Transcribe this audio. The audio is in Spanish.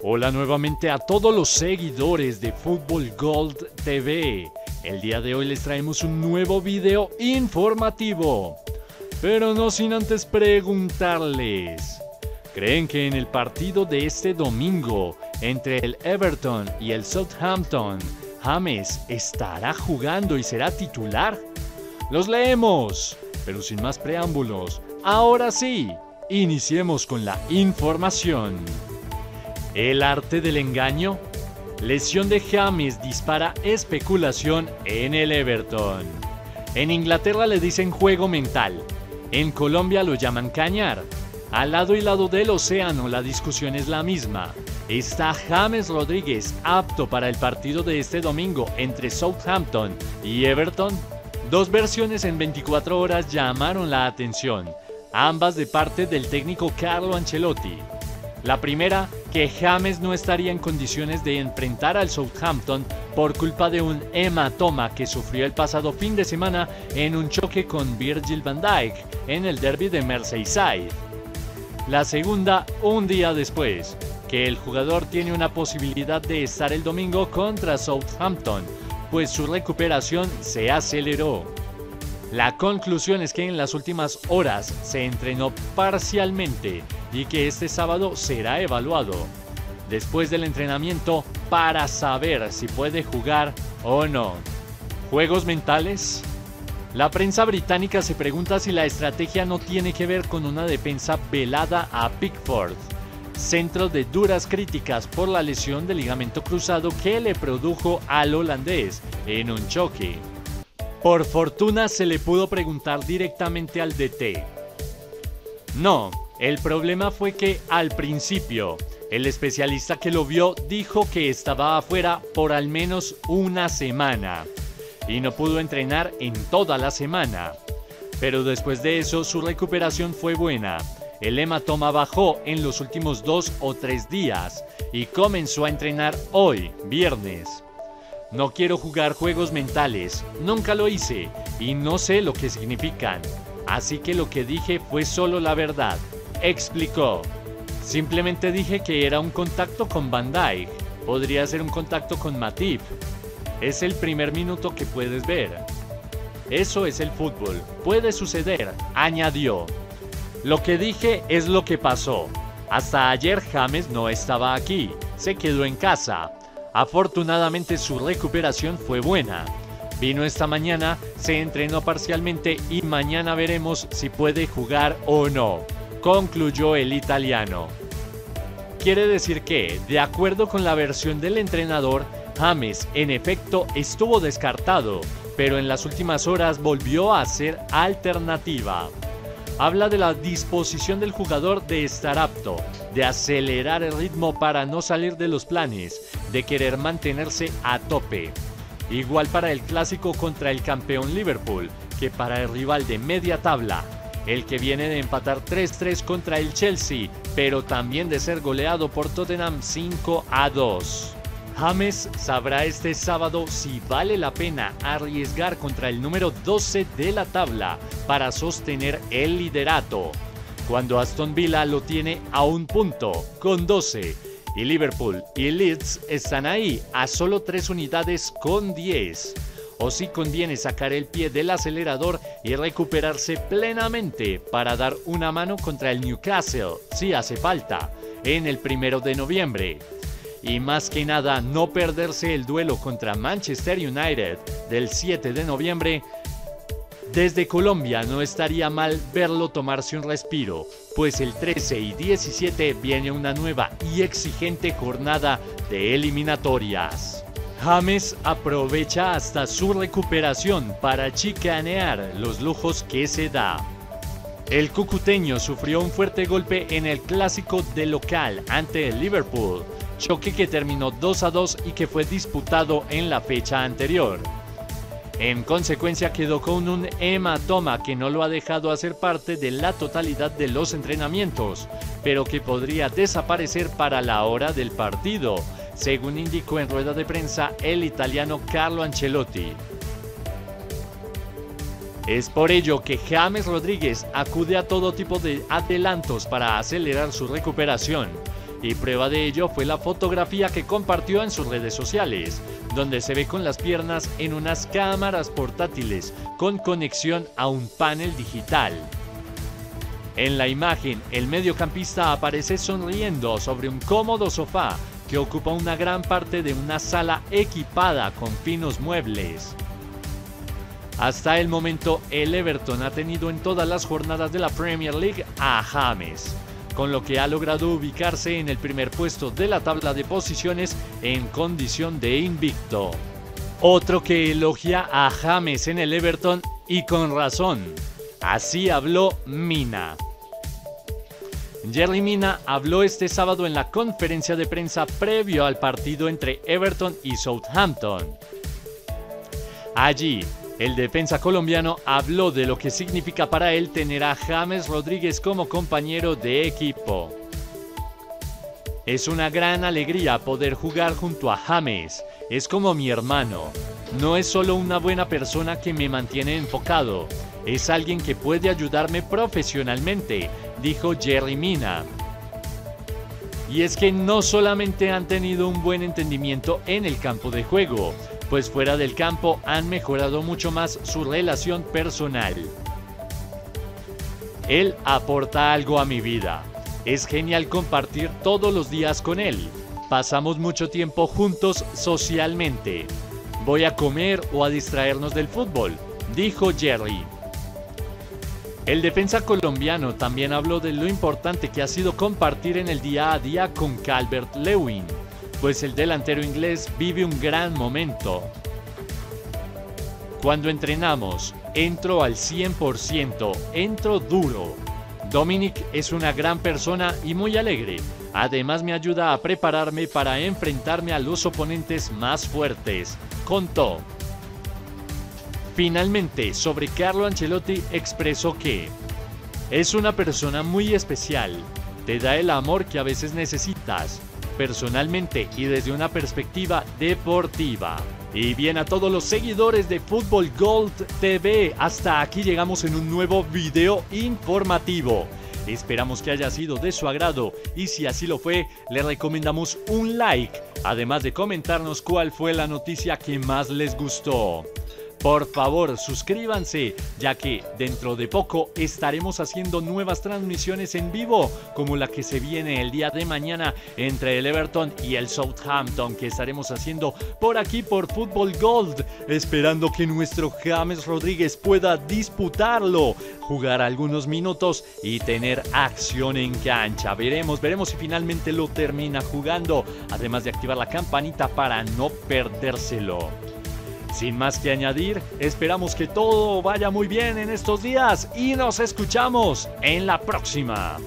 Hola nuevamente a todos los seguidores de Fútbol Gold TV. El día de hoy les traemos un nuevo video informativo. Pero no sin antes preguntarles. ¿Creen que en el partido de este domingo entre el Everton y el Southampton, James estará jugando y será titular? Los leemos, pero sin más preámbulos. Ahora sí, iniciemos con la información. El arte del engaño. Lesión de James dispara especulación en el Everton. En Inglaterra le dicen juego mental. En Colombia lo llaman cañar. Al lado y lado del océano la discusión es la misma. ¿Está James Rodríguez apto para el partido de este domingo entre Southampton y Everton? Dos versiones en 24 horas llamaron la atención, ambas de parte del técnico Carlo Ancelotti. La primera, que James no estaría en condiciones de enfrentar al Southampton por culpa de un hematoma que sufrió el pasado fin de semana en un choque con Virgil van Dijk en el derby de Merseyside. La segunda, un día después, que el jugador tiene una posibilidad de estar el domingo contra Southampton, pues su recuperación se aceleró. La conclusión es que en las últimas horas se entrenó parcialmente y que este sábado será evaluado después del entrenamiento para saber si puede jugar o no. ¿Juegos mentales? La prensa británica se pregunta si la estrategia no tiene que ver con una defensa velada a Pickford, centro de duras críticas por la lesión de ligamento cruzado que le produjo al holandés en un choque. Por fortuna se le pudo preguntar directamente al DT. No, el problema fue que al principio, el especialista que lo vio dijo que estaba afuera por al menos una semana y no pudo entrenar en toda la semana. Pero después de eso su recuperación fue buena. El hematoma bajó en los últimos dos o tres días y comenzó a entrenar hoy, viernes. No quiero jugar juegos mentales, nunca lo hice y no sé lo que significan. Así que lo que dije fue solo la verdad explicó. Simplemente dije que era un contacto con Van Dyke. Podría ser un contacto con Matip. Es el primer minuto que puedes ver. Eso es el fútbol. Puede suceder, añadió. Lo que dije es lo que pasó. Hasta ayer James no estaba aquí. Se quedó en casa. Afortunadamente su recuperación fue buena. Vino esta mañana, se entrenó parcialmente y mañana veremos si puede jugar o no concluyó el italiano. Quiere decir que, de acuerdo con la versión del entrenador, James en efecto estuvo descartado, pero en las últimas horas volvió a ser alternativa. Habla de la disposición del jugador de estar apto, de acelerar el ritmo para no salir de los planes, de querer mantenerse a tope. Igual para el clásico contra el campeón Liverpool, que para el rival de media tabla, el que viene de empatar 3-3 contra el Chelsea, pero también de ser goleado por Tottenham 5 a 2. James sabrá este sábado si vale la pena arriesgar contra el número 12 de la tabla para sostener el liderato, cuando Aston Villa lo tiene a un punto, con 12, y Liverpool y Leeds están ahí a solo 3 unidades con 10 o si conviene sacar el pie del acelerador y recuperarse plenamente para dar una mano contra el Newcastle, si hace falta, en el primero de noviembre. Y más que nada, no perderse el duelo contra Manchester United del 7 de noviembre. Desde Colombia no estaría mal verlo tomarse un respiro, pues el 13 y 17 viene una nueva y exigente jornada de eliminatorias. James aprovecha hasta su recuperación para chicanear los lujos que se da. El cucuteño sufrió un fuerte golpe en el clásico de local ante el Liverpool, choque que terminó 2 a 2 y que fue disputado en la fecha anterior. En consecuencia quedó con un hematoma que no lo ha dejado hacer parte de la totalidad de los entrenamientos, pero que podría desaparecer para la hora del partido, según indicó en rueda de prensa el italiano Carlo Ancelotti. Es por ello que James Rodríguez acude a todo tipo de adelantos para acelerar su recuperación, y prueba de ello fue la fotografía que compartió en sus redes sociales, donde se ve con las piernas en unas cámaras portátiles con conexión a un panel digital. En la imagen, el mediocampista aparece sonriendo sobre un cómodo sofá que ocupa una gran parte de una sala equipada con finos muebles. Hasta el momento, el Everton ha tenido en todas las jornadas de la Premier League a James, con lo que ha logrado ubicarse en el primer puesto de la tabla de posiciones en condición de invicto. Otro que elogia a James en el Everton y con razón. Así habló Mina. Jerry Mina habló este sábado en la conferencia de prensa previo al partido entre Everton y Southampton. Allí, el defensa colombiano habló de lo que significa para él tener a James Rodríguez como compañero de equipo. Es una gran alegría poder jugar junto a James. Es como mi hermano. No es solo una buena persona que me mantiene enfocado, es alguien que puede ayudarme profesionalmente, dijo Jerry Mina. Y es que no solamente han tenido un buen entendimiento en el campo de juego, pues fuera del campo han mejorado mucho más su relación personal. Él aporta algo a mi vida. Es genial compartir todos los días con él. Pasamos mucho tiempo juntos socialmente. Voy a comer o a distraernos del fútbol, dijo Jerry. El defensa colombiano también habló de lo importante que ha sido compartir en el día a día con Calvert Lewin, pues el delantero inglés vive un gran momento. Cuando entrenamos, entro al 100%, entro duro. Dominic es una gran persona y muy alegre. Además me ayuda a prepararme para enfrentarme a los oponentes más fuertes, contó. Finalmente, sobre Carlo Ancelotti expresó que es una persona muy especial, te da el amor que a veces necesitas, personalmente y desde una perspectiva deportiva. Y bien a todos los seguidores de Fútbol Gold TV, hasta aquí llegamos en un nuevo video informativo. Esperamos que haya sido de su agrado y si así lo fue, le recomendamos un like, además de comentarnos cuál fue la noticia que más les gustó. Por favor, suscríbanse, ya que dentro de poco estaremos haciendo nuevas transmisiones en vivo, como la que se viene el día de mañana entre el Everton y el Southampton, que estaremos haciendo por aquí por Fútbol Gold, esperando que nuestro James Rodríguez pueda disputarlo, jugar algunos minutos y tener acción en cancha. Veremos, veremos si finalmente lo termina jugando, además de activar la campanita para no perdérselo. Sin más que añadir, esperamos que todo vaya muy bien en estos días y nos escuchamos en la próxima.